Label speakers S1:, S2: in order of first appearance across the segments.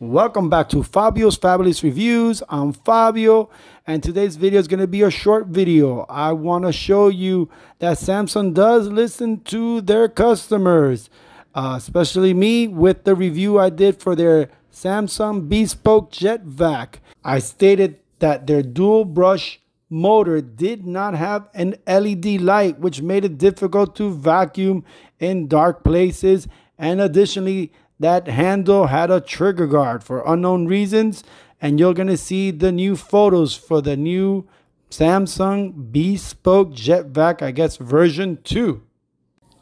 S1: Welcome back to Fabio's Fabulous Reviews. I'm Fabio, and today's video is going to be a short video. I want to show you that Samsung does listen to their customers, uh, especially me with the review I did for their Samsung Bespoke Jet Vac. I stated that their dual brush motor did not have an LED light, which made it difficult to vacuum in dark places, and additionally, that handle had a trigger guard for unknown reasons and you're going to see the new photos for the new Samsung Bespoke Jet Vac, I guess version 2.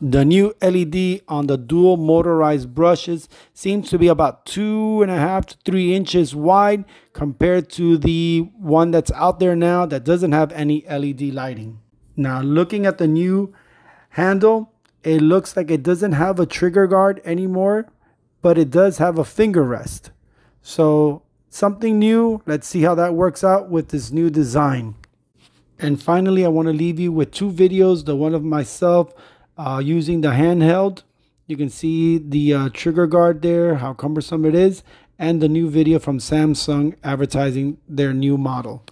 S1: The new LED on the dual motorized brushes seems to be about two and a half to three inches wide compared to the one that's out there now that doesn't have any LED lighting. Now looking at the new handle, it looks like it doesn't have a trigger guard anymore but it does have a finger rest. So something new. Let's see how that works out with this new design. And finally, I want to leave you with two videos. The one of myself uh, using the handheld. You can see the uh, trigger guard there, how cumbersome it is. And the new video from Samsung advertising their new model.